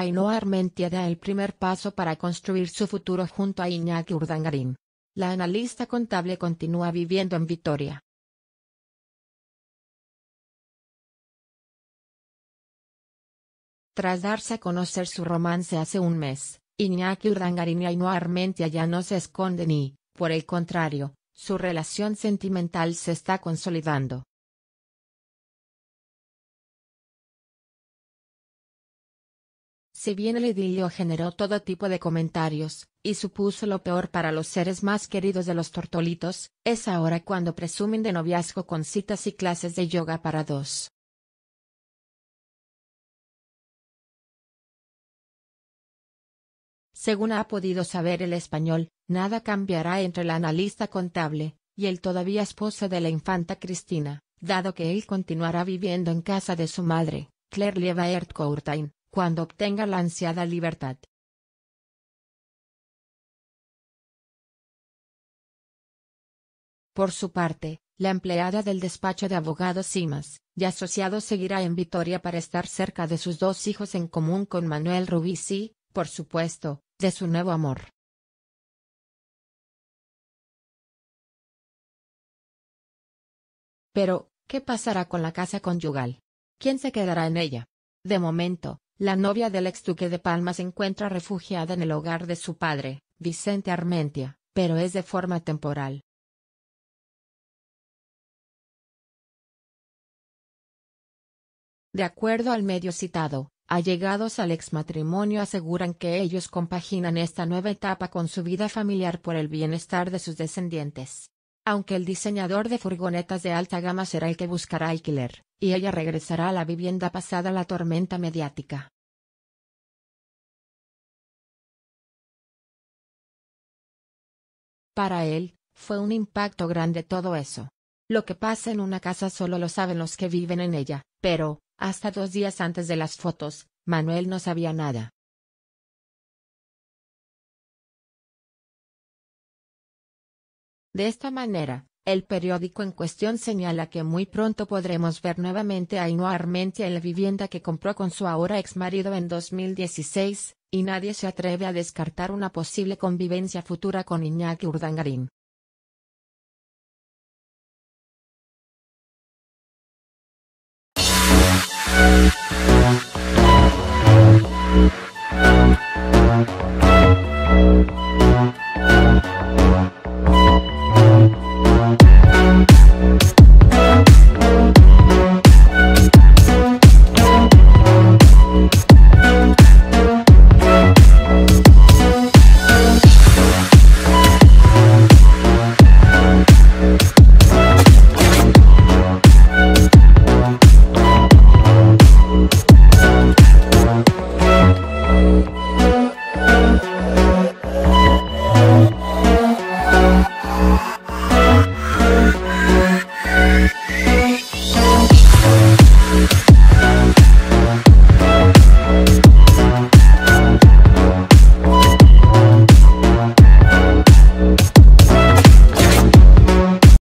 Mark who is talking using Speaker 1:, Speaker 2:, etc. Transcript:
Speaker 1: Ainhoa Armentia da el primer paso para construir su futuro junto a Iñaki Urdangarín. La analista contable continúa viviendo en Vitoria. Tras darse a conocer su romance hace un mes, Iñaki Urdangarín y Ainhoa Armentia ya no se esconden y, por el contrario, su relación sentimental se está consolidando. Si bien el idilio generó todo tipo de comentarios, y supuso lo peor para los seres más queridos de los tortolitos, es ahora cuando presumen de noviazgo con citas y clases de yoga para dos. Según ha podido saber el español, nada cambiará entre la analista contable, y el todavía esposo de la infanta Cristina, dado que él continuará viviendo en casa de su madre, Claire Liebaert Courtain, cuando obtenga la ansiada libertad. Por su parte, la empleada del despacho de abogados Simas, y asociado seguirá en Vitoria para estar cerca de sus dos hijos en común con Manuel Rubis y, por supuesto, de su nuevo amor. Pero, ¿qué pasará con la casa conyugal? ¿Quién se quedará en ella? De momento, la novia del ex duque de Palma se encuentra refugiada en el hogar de su padre, Vicente Armentia, pero es de forma temporal. De acuerdo al medio citado, allegados al exmatrimonio aseguran que ellos compaginan esta nueva etapa con su vida familiar por el bienestar de sus descendientes. Aunque el diseñador de furgonetas de alta gama será el que buscará alquiler, y ella regresará a la vivienda pasada la tormenta mediática. Para él, fue un impacto grande todo eso. Lo que pasa en una casa solo lo saben los que viven en ella, pero, hasta dos días antes de las fotos, Manuel no sabía nada. De esta manera, el periódico en cuestión señala que muy pronto podremos ver nuevamente a Ainhoa Armentia en la vivienda que compró con su ahora ex marido en 2016, y nadie se atreve a descartar una posible convivencia futura con Iñaki Urdangarín.